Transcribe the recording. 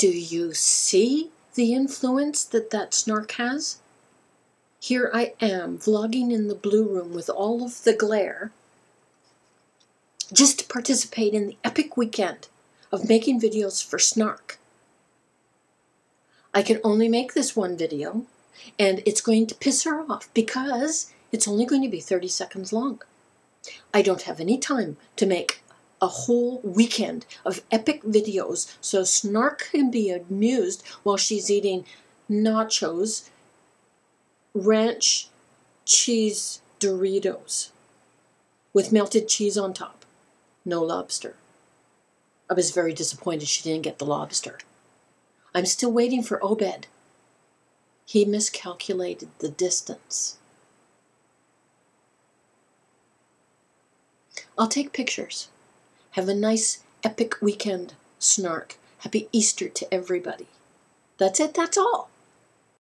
Do you see the influence that that snark has? Here I am, vlogging in the blue room with all of the glare, just to participate in the epic weekend of making videos for Snark. I can only make this one video, and it's going to piss her off because it's only going to be 30 seconds long. I don't have any time to make a whole weekend of epic videos so Snark can be amused while she's eating nachos, ranch cheese Doritos with melted cheese on top. No lobster. I was very disappointed she didn't get the lobster. I'm still waiting for Obed. He miscalculated the distance. I'll take pictures. Have a nice epic weekend, Snark. Happy Easter to everybody. That's it, that's all.